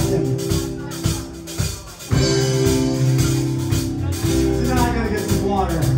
So now I gotta get some water.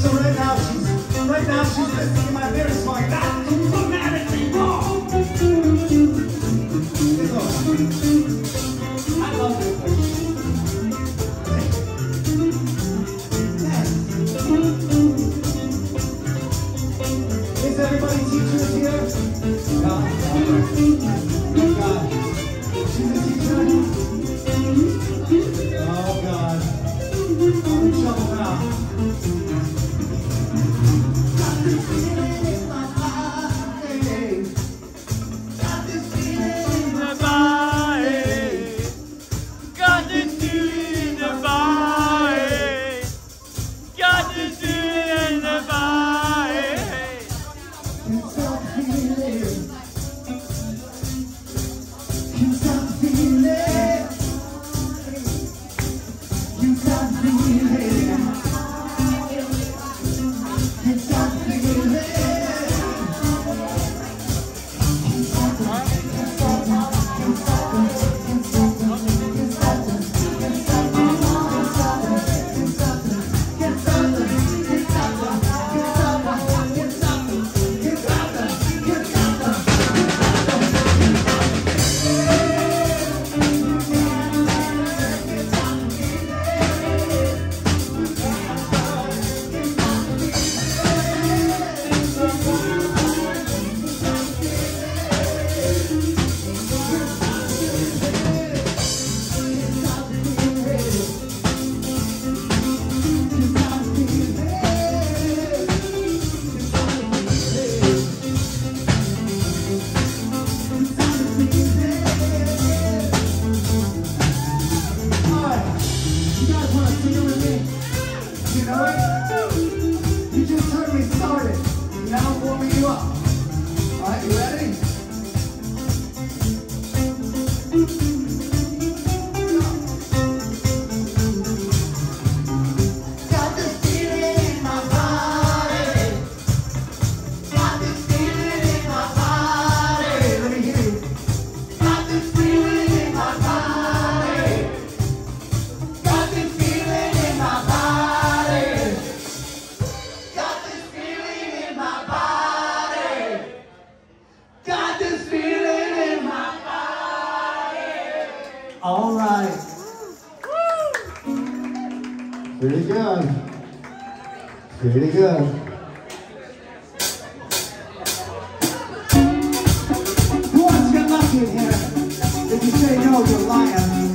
So right now she's right now she's listening to my very smart. That's grammatically wrong. It's all right. I love this God. She's a teacher. I'm If you say